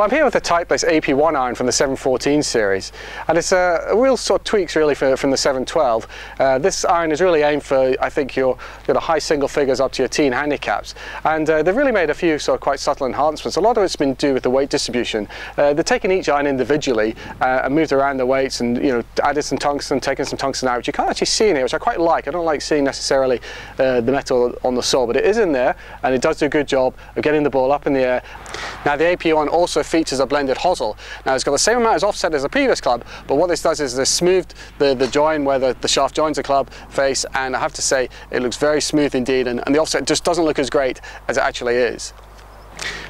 Well, I'm here with the Titleist AP1 iron from the 714 series, and it's a, real sort of tweaks really for, from the 712. Uh, this iron is really aimed for, I think, your, your high single figures up to your teen handicaps, and uh, they've really made a few sort of quite subtle enhancements. A lot of it's been due with the weight distribution. Uh, they've taken each iron individually uh, and moved around the weights, and you know, added some tungsten, taken some tungsten out, which you can't actually see in here, which I quite like. I don't like seeing necessarily uh, the metal on the sole, but it is in there, and it does do a good job of getting the ball up in the air. Now, the AP1 also features a blended hosel. Now it's got the same amount of offset as the previous club, but what this does is this smoothed the, the join where the, the shaft joins the club face, and I have to say it looks very smooth indeed, and, and the offset just doesn't look as great as it actually is.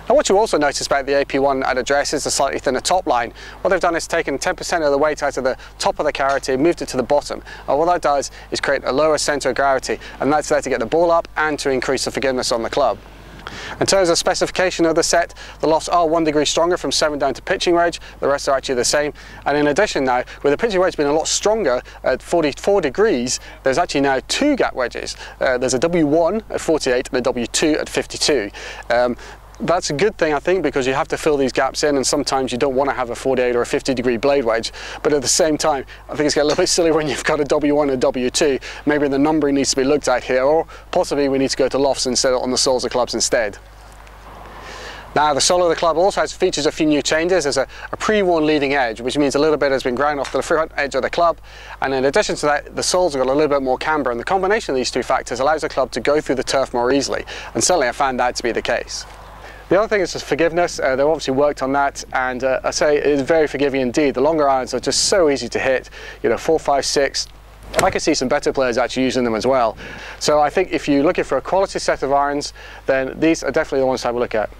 Now what you also notice about the AP1 at address is the slightly thinner top line. What they've done is taken 10% of the weight out of the top of the cavity and moved it to the bottom. And what that does is create a lower centre of gravity and that's there to get the ball up and to increase the forgiveness on the club. In terms of specification of the set, the lofts are one degree stronger from 7 down to pitching wedge, the rest are actually the same. And in addition now, with the pitching wedge being a lot stronger at 44 degrees, there's actually now two gap wedges. Uh, there's a W1 at 48 and a W2 at 52. Um, that's a good thing I think because you have to fill these gaps in and sometimes you don't want to have a 48 or a 50 degree blade wedge but at the same time I think it's getting a little bit silly when you've got a W1 and a W2 maybe the numbering needs to be looked at here or possibly we need to go to lofts instead on the soles of clubs instead. Now the sole of the club also has features a few new changes. There's a, a pre-worn leading edge, which means a little bit has been ground off the front edge of the club. And in addition to that, the soles have got a little bit more camber. And the combination of these two factors allows the club to go through the turf more easily. And certainly I found that to be the case. The other thing is just forgiveness. Uh, they've obviously worked on that, and uh, I say it is very forgiving indeed. The longer irons are just so easy to hit. You know, four, five, six. I can see some better players actually using them as well. So I think if you're looking for a quality set of irons, then these are definitely the ones to have a look at.